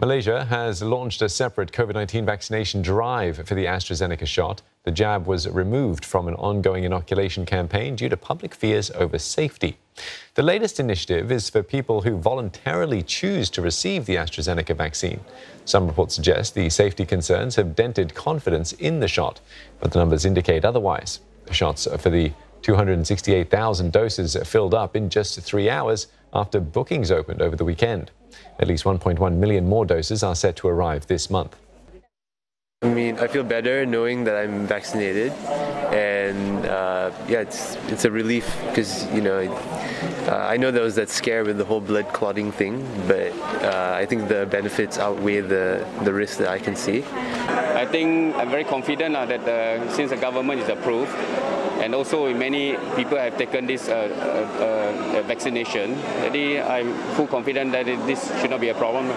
Malaysia has launched a separate COVID 19 vaccination drive for the AstraZeneca shot. The jab was removed from an ongoing inoculation campaign due to public fears over safety. The latest initiative is for people who voluntarily choose to receive the AstraZeneca vaccine. Some reports suggest the safety concerns have dented confidence in the shot, but the numbers indicate otherwise. The shots for the 268,000 doses filled up in just three hours after bookings opened over the weekend. At least 1.1 million more doses are set to arrive this month. I mean, I feel better knowing that I'm vaccinated, and uh, yeah, it's it's a relief because you know uh, I know there was that scare with the whole blood clotting thing, but uh, I think the benefits outweigh the the risks that I can see. I think I'm very confident uh, that uh, since the government is approved, and also many people have taken this uh, uh, vaccination, I'm full confident that this should not be a problem.